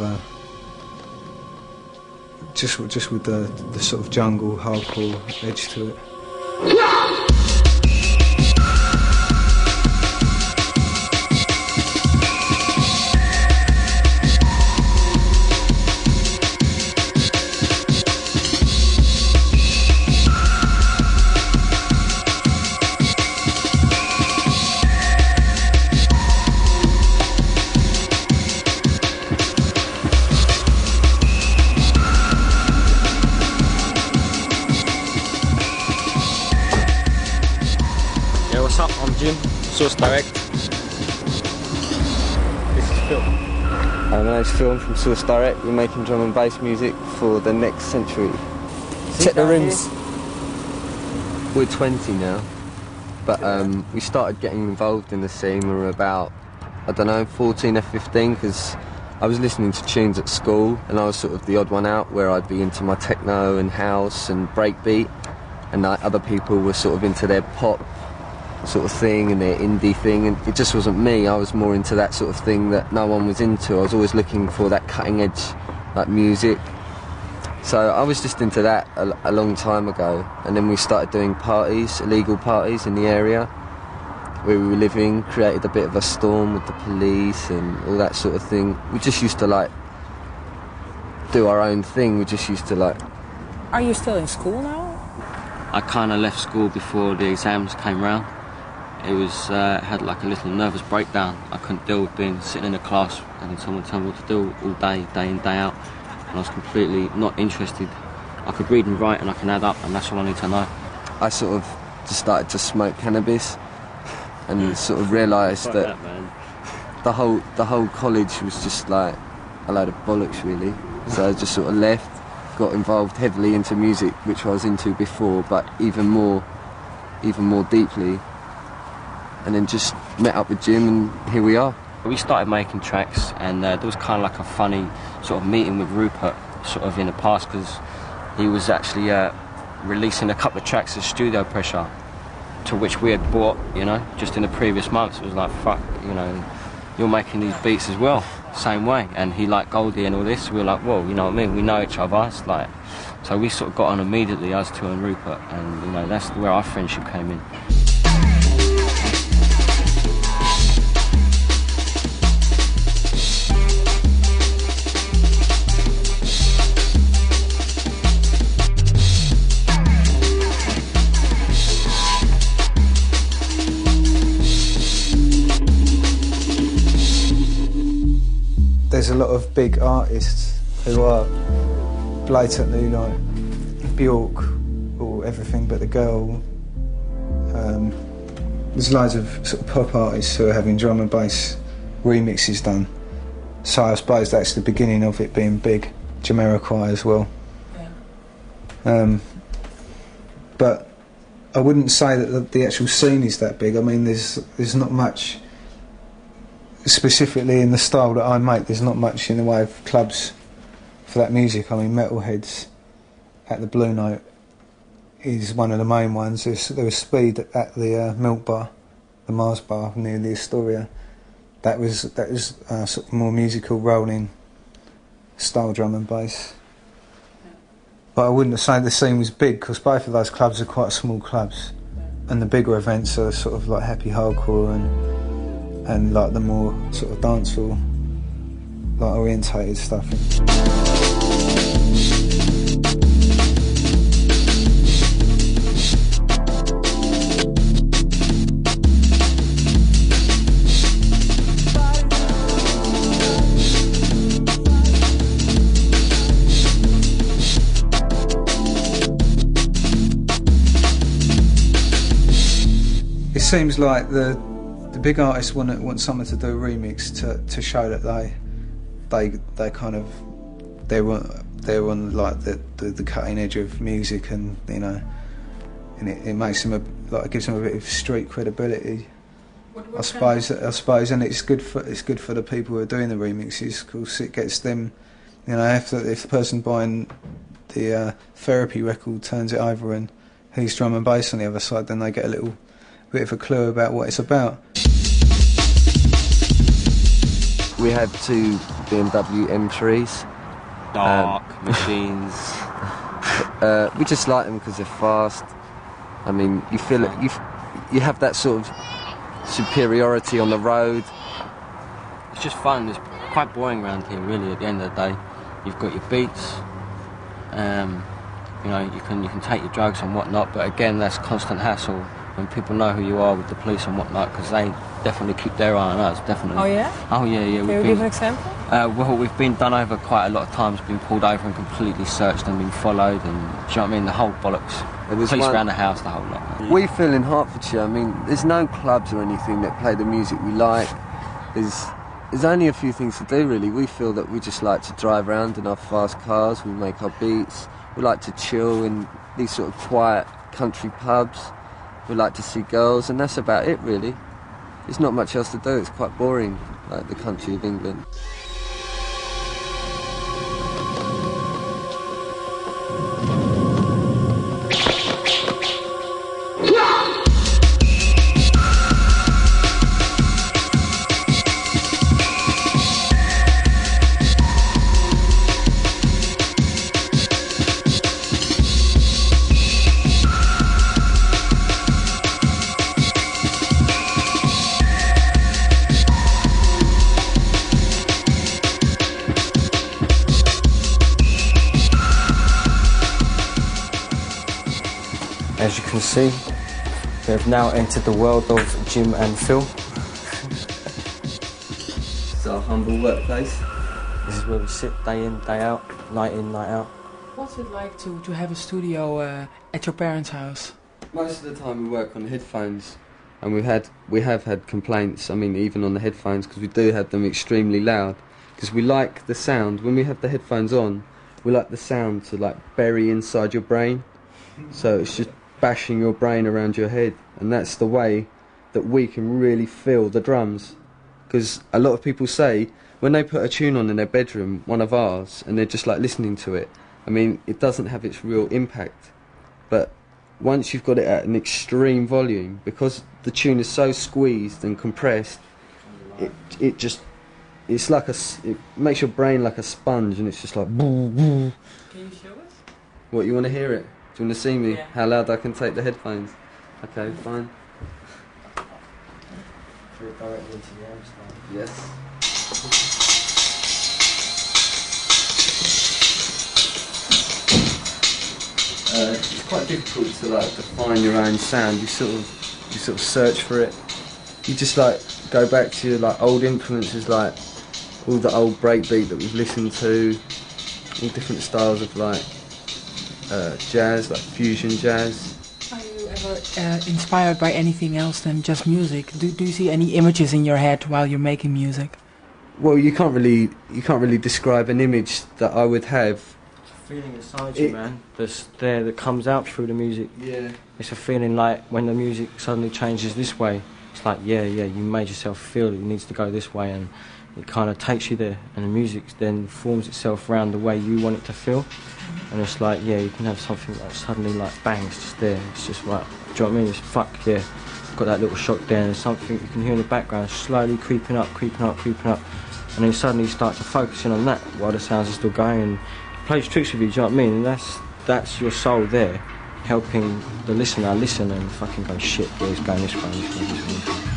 Uh, just just with the the sort of jungle hardcore edge to it. Yeah, what's up? I'm Jim, Source Direct. This is Phil. Uh, my name's Phil I'm from Source Direct. We're making drum and bass music for the next century. Check the rims. We're 20 now, but um, we started getting involved in the scene. We were about, I don't know, 14 or 15 because I was listening to tunes at school and I was sort of the odd one out where I'd be into my techno and house and breakbeat and like, other people were sort of into their pop sort of thing and their indie thing and it just wasn't me. I was more into that sort of thing that no one was into. I was always looking for that cutting edge like music. So I was just into that a, a long time ago. And then we started doing parties illegal parties in the area where we were living created a bit of a storm with the police and all that sort of thing. We just used to like do our own thing. We just used to like Are you still in school now? I kind of left school before the exams came round. It was uh, had like a little nervous breakdown. I couldn't deal with being sitting in a class having someone tell me what to do all day, day in, day out, and I was completely not interested. I could read and write and I can add up, and that's all I need to know. I sort of just started to smoke cannabis and sort of realised that man. the whole the whole college was just like a load of bollocks really. So I just sort of left, got involved heavily into music, which I was into before, but even more, even more deeply. And then just met up with Jim, and here we are. We started making tracks, and uh, there was kind of like a funny sort of meeting with Rupert, sort of in the past, because he was actually uh, releasing a couple of tracks as studio pressure, to which we had bought, you know, just in the previous months. It was like, fuck, you know, you're making these beats as well, same way. And he liked Goldie and all this. We were like, whoa, you know what I mean? We know each other. It's like, so we sort of got on immediately, us two and Rupert, and you know, that's where our friendship came in. There's a lot of big artists who are blatantly like Bjork or everything but the girl. Um, there's loads of sort of pop artists who are having drum and bass remixes done. So I suppose that's the beginning of it being big. Jamiroquai as well. Yeah. Um, but I wouldn't say that the, the actual scene is that big. I mean, there's there's not much specifically in the style that I make. There's not much in the way of clubs for that music. I mean, Metalheads at the Blue Note is one of the main ones. There's, there was Speed at the uh, Milk Bar, the Mars Bar near the Astoria. That was that was uh, sort of more musical, rolling style drum and bass. But I wouldn't say the scene was big because both of those clubs are quite small clubs, and the bigger events are sort of like happy hardcore and and like the more sort of dancehall, like orientated stuff. It seems like the the big artists want want someone to do a remix to, to show that they they they kind of they're on, they're on like the, the, the cutting edge of music and you know and it, it makes them a, like it gives them a bit of street credibility. I suppose I suppose and it's good for it's good for the people who are doing the remixes because it gets them you know if the, if the person buying the uh, therapy record turns it over and he's drum and bass on the other side then they get a little bit of a clue about what it's about. We had two BMW M3s. Dark machines. Uh, we just like them because they're fast. I mean, you feel it. You you have that sort of superiority on the road. It's just fun. It's quite boring around here, really. At the end of the day, you've got your beats. Um, you know, you can you can take your drugs and whatnot, but again, that's constant hassle when people know who you are with the police and whatnot, because they definitely keep their eye on us. Definitely. Oh yeah? Oh yeah, yeah. Can we've you been- give an example? Uh, well, we've been done over quite a lot of times, been pulled over and completely searched and been followed, and do you know what I mean? The whole bollocks. There Police one- around the house, the whole lot. We feel in Hertfordshire. I mean, there's no clubs or anything that play the music we like. There's there's only a few things to do really. We feel that we just like to drive around in our fast cars. We make our beats. We like to chill in these sort of quiet country pubs. We like to see girls, and that's about it really. There's not much else to do. It's quite boring, like the country of England. As you can see, we have now entered the world of Jim and Phil. It's our humble workplace. This is where we sit day in, day out, night in, night out. What's it like to, to have a studio uh, at your parents' house? Most of the time we work on headphones, and we've had we have had complaints. I mean, even on the headphones because we do have them extremely loud. Because we like the sound when we have the headphones on. We like the sound to like bury inside your brain, so it's just bashing your brain around your head, and that's the way that we can really feel the drums. Because a lot of people say when they put a tune on in their bedroom, one of ours, and they're just like listening to it. I mean, it doesn't have its real impact, but once you've got it at an extreme volume, because the tune is so squeezed and compressed, it it just it's like a it makes your brain like a sponge, and it's just like. Boo, boo. Can you show us? What you want to hear it? Do you want to see me? Yeah. How loud I can take the headphones? Okay, fine. Yes. Uh, it's quite difficult to like define your own sound. You sort of you sort of search for it. You just like go back to your like old influences, like all the old breakbeat that we've listened to, all different styles of like uh, jazz, like fusion jazz. Are you ever uh, inspired by anything else than just music? Do, do you see any images in your head while you're making music? Well, you can't really you can't really describe an image that I would have. It's a Feeling inside you, you, man. That's there that comes out through the music. Yeah. It's a feeling like when the music suddenly changes this way. It's like, yeah, yeah, you made yourself feel it needs to go this way, and it kind of takes you there. And the music then forms itself around the way you want it to feel. And it's like, yeah, you can have something like suddenly like bang, it's just there. It's just like, do you know what I mean? It's fuck, yeah. Got that little shock there, and there's something you can hear in the background slowly creeping up, creeping up, creeping up. And then suddenly start to focus in on that while the sounds are still going. And plays tricks with you, do you know what I mean? And that's, that's your soul there helping the listener listen and fucking go shit, yeah, it's going this way, this way. This way.